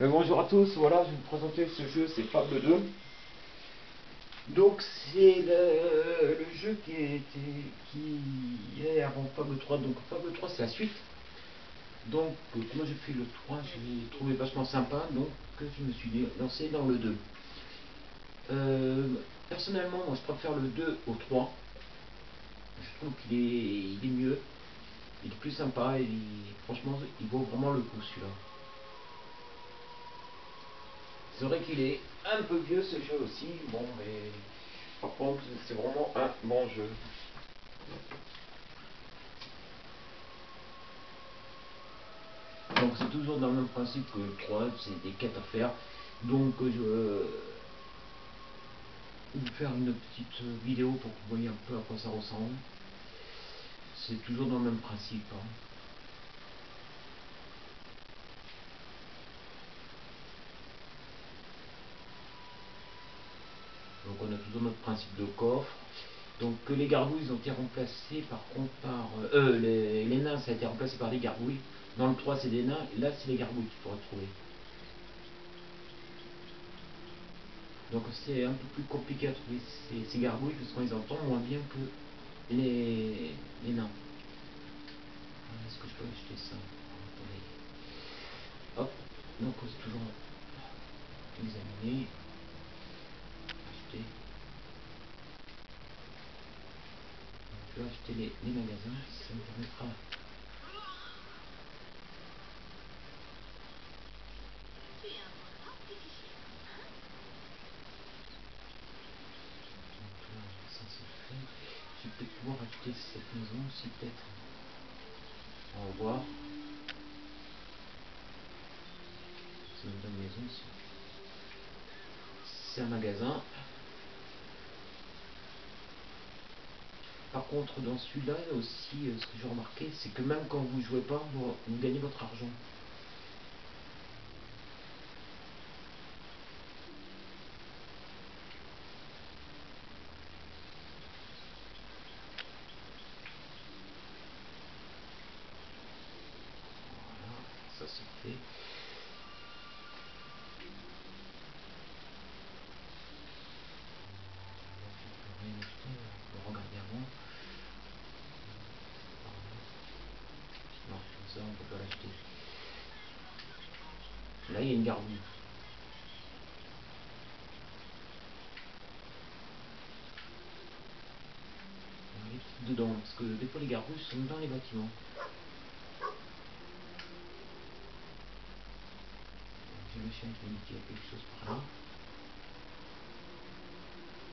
Bonjour à tous, voilà, je vais vous présenter ce jeu, c'est Fable 2. Donc c'est le, jeu qui est, qui est avant Fable 3, donc Fable 3 c'est la suite. Donc moi j'ai fait le 3, j'ai trouvé vachement sympa, donc je me suis lancé dans le 2. Euh, personnellement, moi je préfère le 2 au 3. Je trouve qu'il est, est mieux, il est plus sympa et franchement il vaut vraiment le coup celui-là. C'est vrai qu'il est un peu vieux ce jeu aussi, bon mais par contre c'est vraiment un bon jeu. Donc c'est toujours dans le même principe que le 3, c'est des quêtes à faire. Donc je vais faire une petite vidéo pour que vous voyez un peu à quoi ça ressemble. C'est toujours dans le même principe. Hein. On a toujours notre principe de coffre. Donc les gargouilles ont été remplacés par contre par... Euh, les, nains ça a été remplacé par des gargouilles. Dans le 3 c'est des nains, là c'est les gargouilles qu'il faut retrouver. Donc c'est un peu plus compliqué à trouver ces, gargouilles parce qu'on les entend moins bien que les, les nains. Est-ce que je peux acheter ça? Hop, donc c'est toujours examiner. Je vais acheter les, les magasins, ça me permettra Je vais peut-être pouvoir acheter cette maison aussi, peut-être. On va voir. C'est une bonne maison ici. C'est un magasin. Par contre, dans celui-là aussi, euh, ce que j'ai remarqué, c'est que même quand vous ne jouez pas, vous, gagnez votre argent. Voilà, ça c'est fait. Là, il y a une gargouille. Dedans, parce que des fois les gargouilles sont dans les bâtiments. J'ai le chien qui me dit qu'il y a quelque chose par là.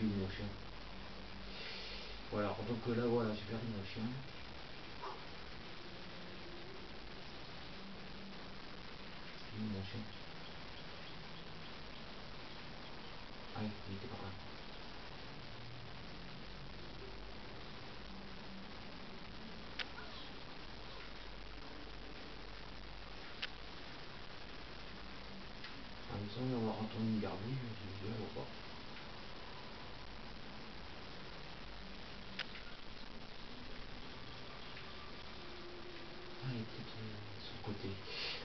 Il est mon chien Voilà, donc là, voilà, j'ai perdu mon chien. mon chien Ah, il était par là. Ah, il me semble avoir entendu une gargouille, je me suis dit, ah, Ah, il est peut-être euh, sur le côté.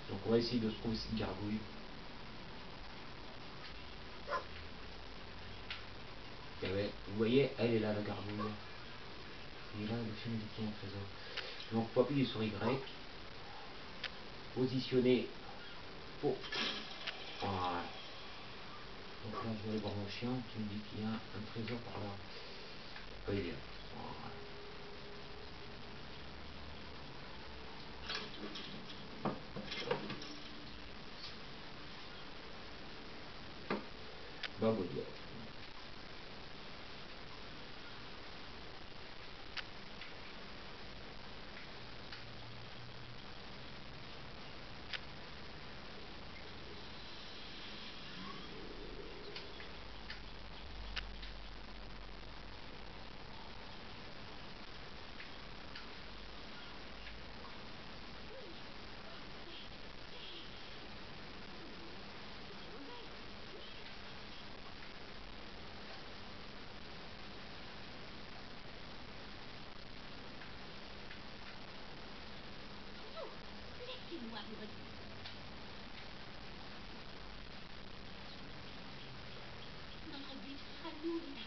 Donc on va essayer de trouver cette gargouille. vous voyez, elle est là la gargouille. Et là, le film détient un trésor. Donc faut appuyer sur Y. Positionner pour. Voilà. Donc là, je vais aller voir mon chien qui me dit qu'il y a un trésor par là. Voyez. Voilà. 我不接 nourrit,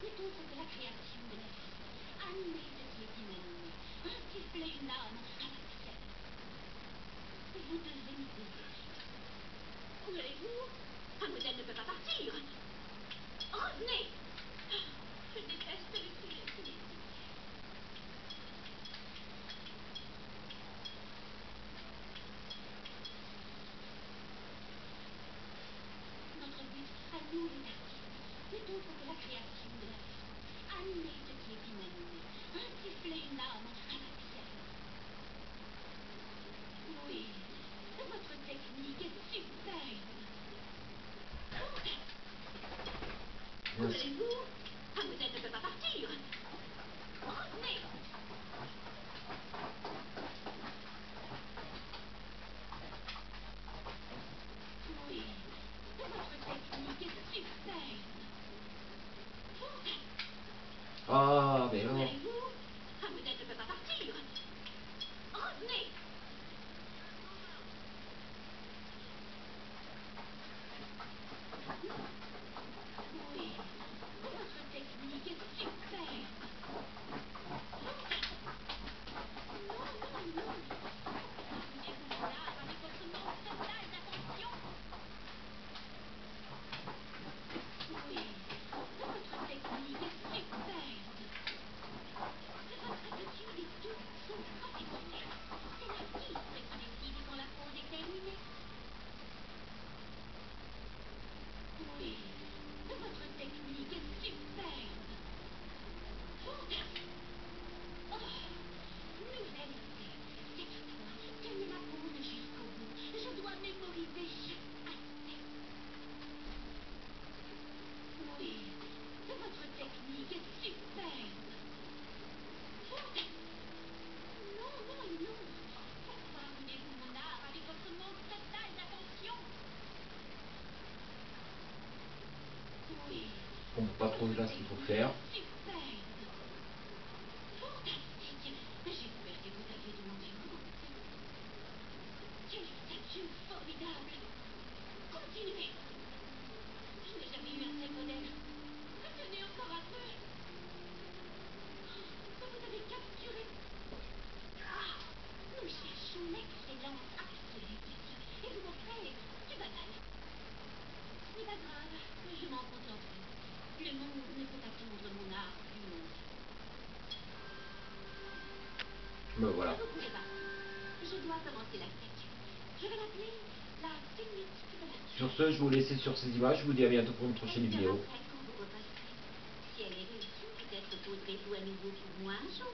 plutôt que la création de la vie, animée de pieds dynamiques, insuffler une âme à la sienne. Vous devez nous aider. Où allez-vous Un modèle ne peut pas partir. Revenez Je déteste le sujet. pero voilà. Sur ce, je vous laisse sur ces images. Je vous dis à bientôt pour une prochaine vidéo. Si elle est réussie, peut-être poserez-vous à nouveau pour moi un jour.